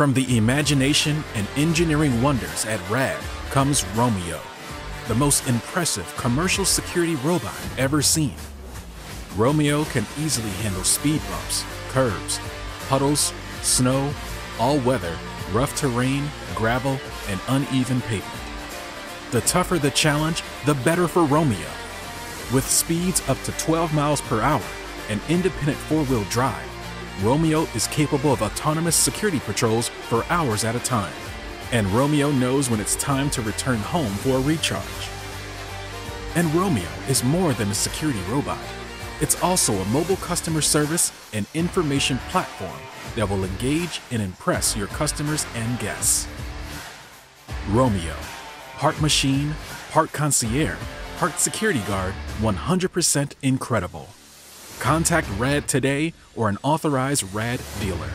From the imagination and engineering wonders at RAD comes ROAMEO, the most impressive commercial security robot ever seen. ROAMEO can easily handle speed bumps, curves, puddles, snow, all weather, rough terrain, gravel, and uneven pavement. The tougher the challenge, the better for ROAMEO. With speeds up to 12 miles per hour and independent four wheel drive, ROAMEO is capable of autonomous security patrols for hours at a time. And ROAMEO knows when it's time to return home for a recharge. And ROAMEO is more than a security robot. It's also a mobile customer service and information platform that will engage and impress your customers and guests. ROAMEO, part machine, part concierge, part security guard, 100% incredible. Contact RAD today or an authorized RAD dealer.